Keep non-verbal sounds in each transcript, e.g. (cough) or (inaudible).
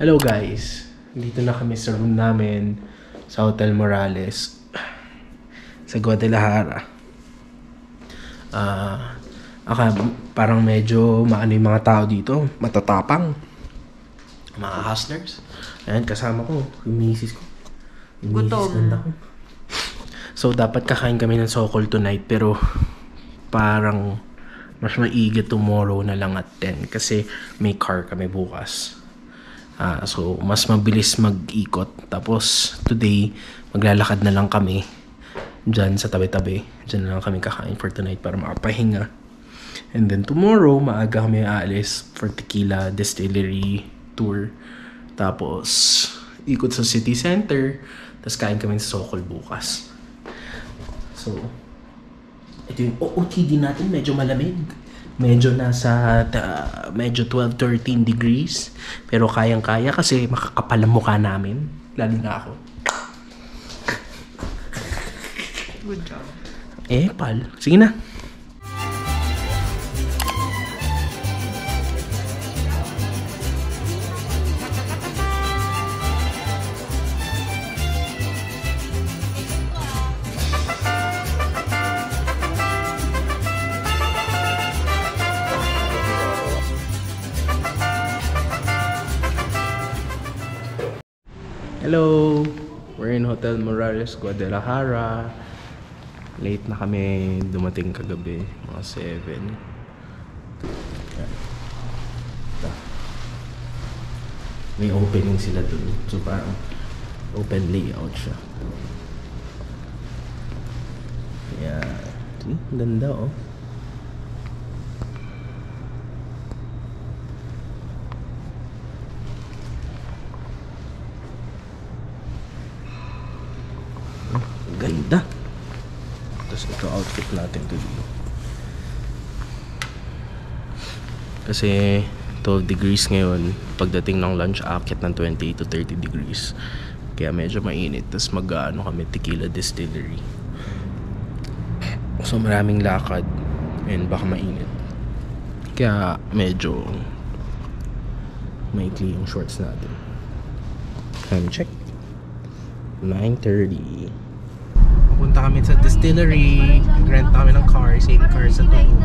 Hello guys, dito na kami sa room namin sa Hotel Morales sa Guadalajara. Ah, aka parang medyo maano yung mga tao dito, matatapang. Mga hustlers. Ayan, kasama ko, yung misis ko. Yung misis ganda ko. So, dapat kakain kami ng Sokol tonight, pero parang mas maigi tomorrow na lang at 10 kasi may car kami bukas. Ah, so, mas mabilis mag-ikot. Tapos, today, maglalakad na lang kami dyan sa tabi-tabi. Dyan na lang kami kakain for tonight para makapahinga. And then tomorrow, maaga kami aalis for tequila distillery tour. Tapos, ikot sa city center. Tapos kain kami sa Sokol bukas. So, ito yung OOTD natin, medyo malamig. Medyo nasa, ta- medyo 12-13 degrees. Pero kayang-kaya kasi makakapal ang mukha namin. Lalo na ako. Good job. Eh, pal. Sige na. Hello! We're in Hotel Morales, Guadalajara. Late na kami dumating kagabi, mga 7. May opening sila dun. So parang open layout siya. Yeah. See? Ganda oh. Ganda. Outfit natin today. Kasi 12 degrees ngayon. Pagdating ng lunch, akit ng 28 to 30 degrees. Kaya medyo mainit. Tapos mag-ano kami, tequila distillery. So maraming lakad. And baka mainit. Kaya medyo maikli yung shorts natin. Time check. 9.30. Kami sa distillery. Rent kami ng car. Same car sa Hintayin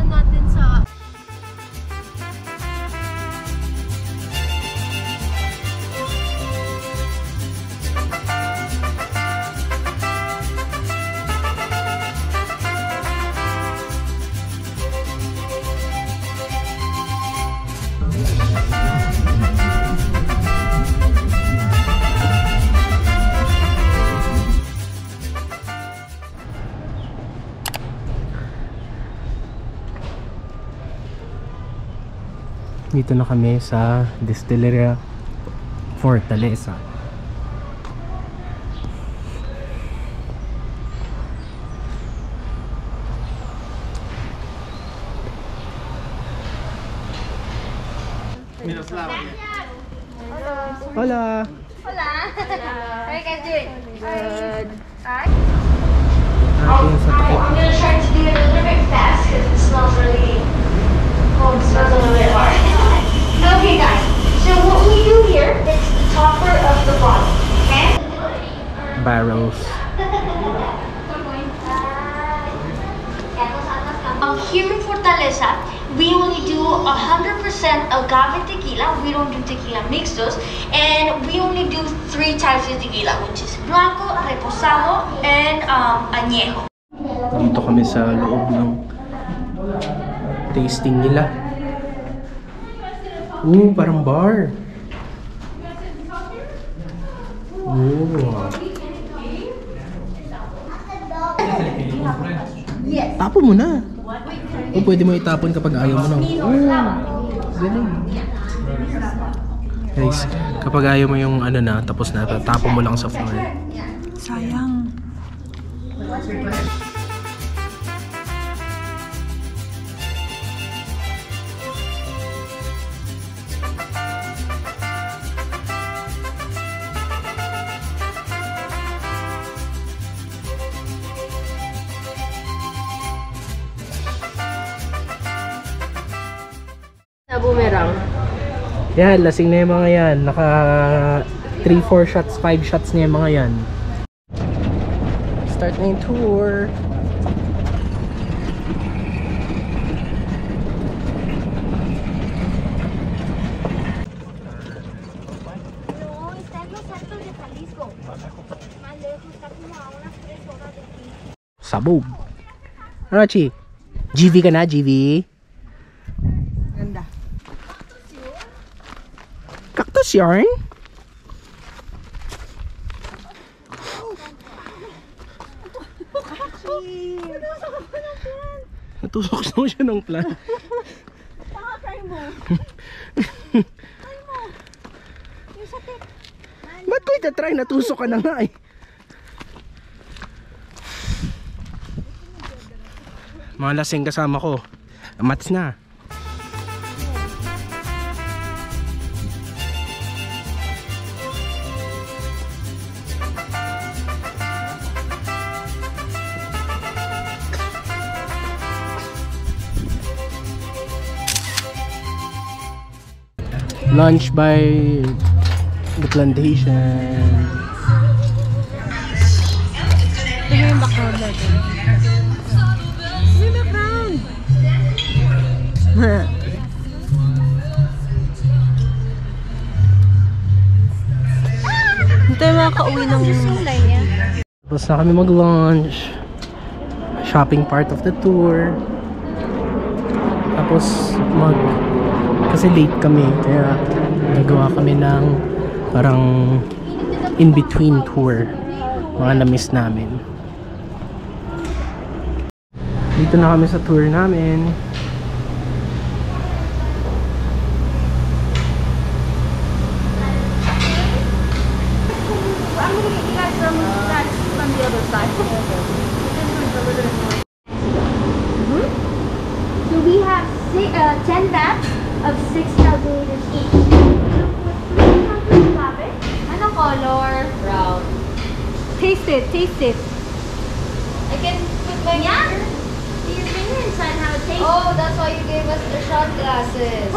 Dito na kami sa Distilleria Fortaleza. Hola! Hola! How are you guys doing? Good. Alright. Ating sa takip. I'm gonna try to do it a little bit fast because it smells really... Oh, it smells a little bit hard. Okay, guys. So what we do here is the topper of the bottle, okay? Barrels. Um, here in Fortaleza, we only do 100% agave tequila. We don't do tequila mixtos. And we only do three types of tequila, which is blanco, reposado, and um, añejo. Dito kami sa loob ng tasting nila. Ooh, parang bar. Ooh. Yes. Tapon mo na. O pwede mo itapon kapag ayaw mo na. Oo. Galing. Guys, kapag ayaw mo yung ano na, tapos na, tapon mo lang sa floor. Yan, lasing na yung mga yan. Naka 3, 4 shots, 5 shots na yung mga yan. Start na yung tour. No, está en los altos de Jalisco. Más lejos, está como a unas 3 horas de aquí. Sabog. Ano, Chi? GV ka na, GV? Cactus yarn? Natusok daw siya ng plant. Pakakay mo. Ba't ko itatry? Natusok ka na nga eh. Mga lasing kasama ko. Mats na. Lunch by the plantation. Ito yung background natin. Yung background. (laughs) Ito yung mga kauwi ng... Tapos na kami mag-lunch. Shopping part of the tour. Tapos mag... Kasi late kami. Kaya nagawa kami ng parang in-between tour. Mga na-miss namin. Dito na kami sa tour namin. So we have si- uh, 10 bags of 6,000 liters each. Ano color? Brown. Taste it, taste it. I can put my yeah. See your finger inside how it tastes. Oh, that's why you gave us the shot glasses.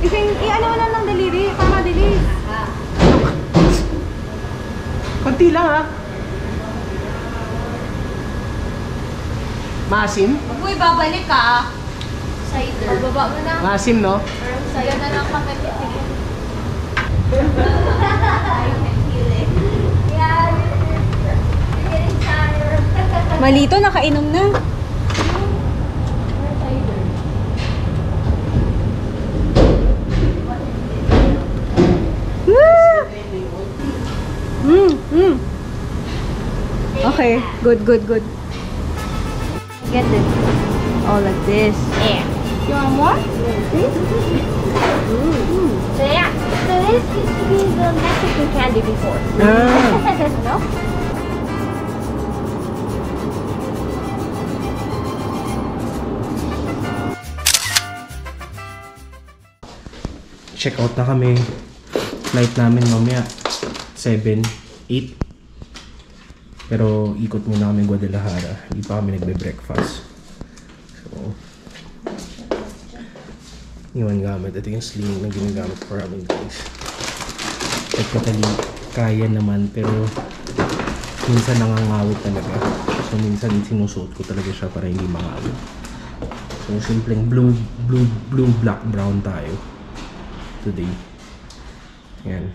Ising, i-ano mo lang ng daliri para madilis. Konti lang ha. Maasim? Uy, babalik ka. Cider. Bababa mo na. Maasim no? Sa'yo na lang kami titigil. yeah, you're getting tired. Malito, nakainom na. Mm, mm. Okay, good, good, good. Get it. Oh, like this. Yeah. You want more? So yeah, so this used to be the Mexican candy before. Ah. no? check out na kami. Flight namin mamaya 7, 8. Pero ikot muna kami Guadalajara. Hindi pa kami nagbe-breakfast. Iwan gamit. Ito yung sling na ginagamit for aming guys. Technically, kaya naman pero minsan nangangawit talaga. So, minsan sinusuot ko talaga siya para hindi mangawit. So, simpleng blue, blue, blue, black, brown tayo today. Yan.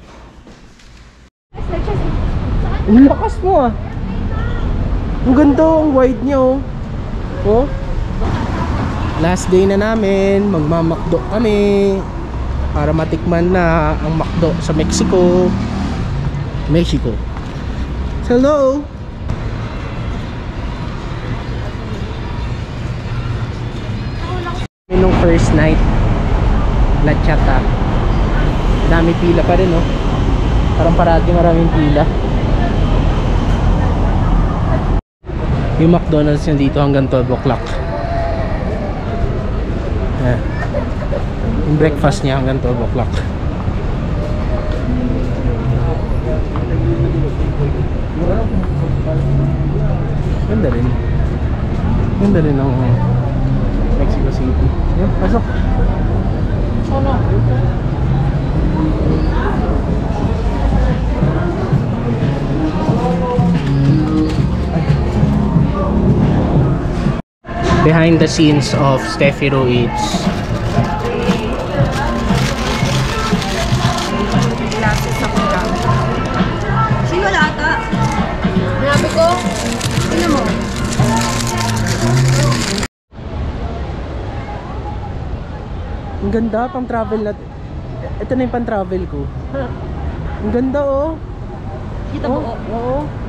Ang lakas mo ah. Ang ganda ang wide niya oh. Oh. Last day na namin, magmamakdo kami para matikman na ang makdo sa Mexico. Mexico. Hello. Nung first night, Lachata. Dami pila pa rin, oh. Parang parati maraming pila. Yung McDonald's niya dito hanggang 12 o'clock eh, yung breakfast niya hanggang 12 o'clock. Ganda rin. Ganda rin ang Mexico City. Yun, pasok. Solo Behind the scenes of Steffi Ruiz. Glasses ako gamit. Sino lata? Sinabi ko, mo? Ang ganda pang travel na. Ito na yung pang travel ko. Ang ganda oh. Kita mo, Oo. oo. Ang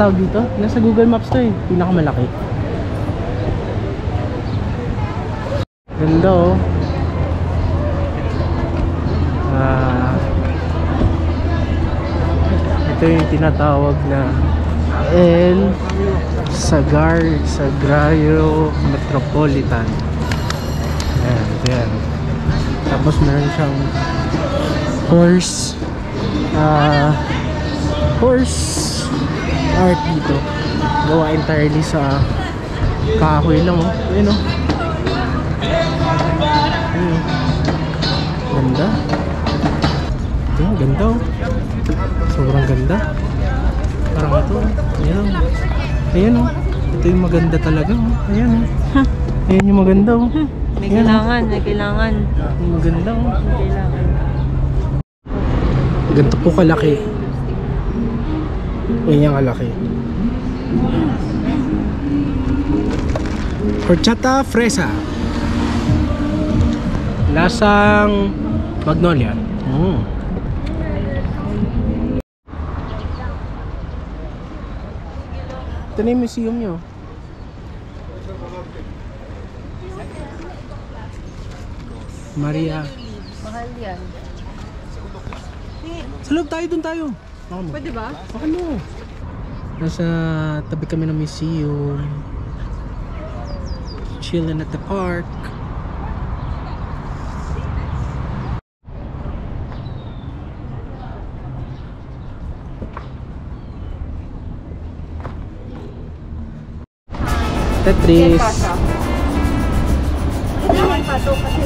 tawag dito? Nasa Google Maps to eh. Pinakamalaki. Ganda oh. Ah. ito yung tinatawag na El Sagar Sagrario Metropolitan. Ayan, ayan. Tapos meron siyang horse ah horse art dito. Gawa entirely sa kahoy lang oh. Ayun oh. Ayun. Ganda. Ito, ganda oh. Sobrang ganda. Parang ito. Ayan oh. Ayan oh. Ito yung maganda talaga oh. Ayan oh. (laughs) Ayan yung maganda oh. May Ayan, oh. kailangan, may kailangan. Yung maganda oh. May kailangan. Ganito po kalaki. Ayan yung kalaki. Horchata fresa. Lasang magnolia. Mm. Ito na yung museum nyo. Maria. Mahal yan. Sa loob tayo, dun tayo. Baka mo. Pwede ba? Baka mo. Nasa tabi kami ng museum. Chilling at the park. Tetris. Kailangan pa to kasi